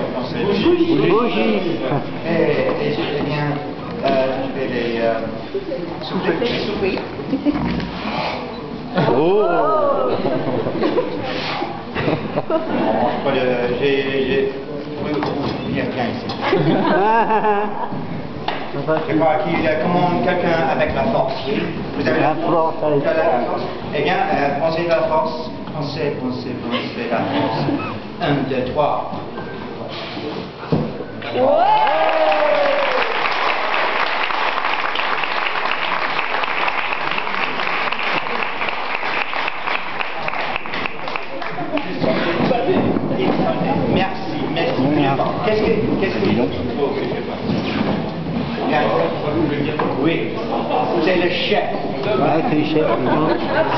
bougies. Bougies. Et, et je vais bien, euh, je vais les euh, souffler. Oh Voilà, j'ai, j'ai, oui, oui, bien, ici. Je crois qu'il y a comment quelqu'un avec la force. Vous avez La force, allez. Vous avez la force Eh bien, euh, pensez la force. Pensez, pensez, pensez la force. Un, deux, trois. Merci, merci. Qu'est-ce que, qu'est-ce que. Oui, c'est le chef. Ouais, c'est le chef.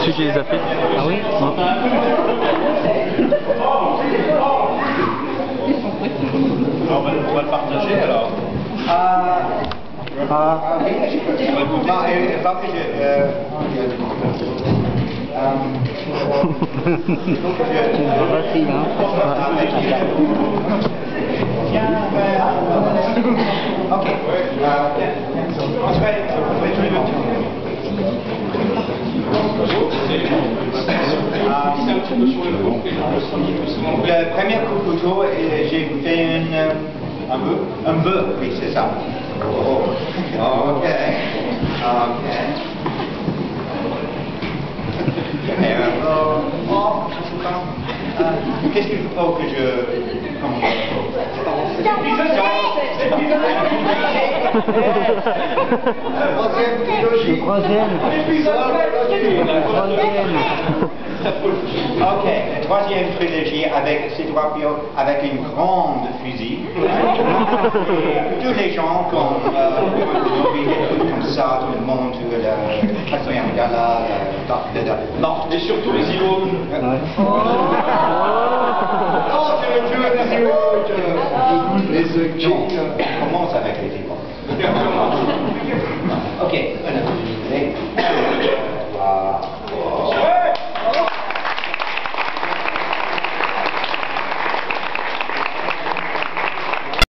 Celui qui les a fait. Ah oui? Alors, on va le partager alors. Ah, Ah, ah euh, pas je. Euh, euh, facile, hein euh, ok. Euh, on tous les deux. Le premier coup de couteau, euh, j'ai fait une, euh, un bœuf. Un bœuf, oui, c'est ça. Oh, ok. Ok. Et, euh, oh, je sais pas. Euh, Qu'est-ce qu'il faut que je. Comment Troisième trilogie. Le troisième. Le troisième. Ok, la troisième trilogie avec ces trois pions, avec une grande fusil. Tous les gens comme, euh, comme ça, tout le monde, tout le Hassan Gala, le- le- le- non, Et surtout les îlots. Ouais. Oh, c'est le On commence avec les îlots.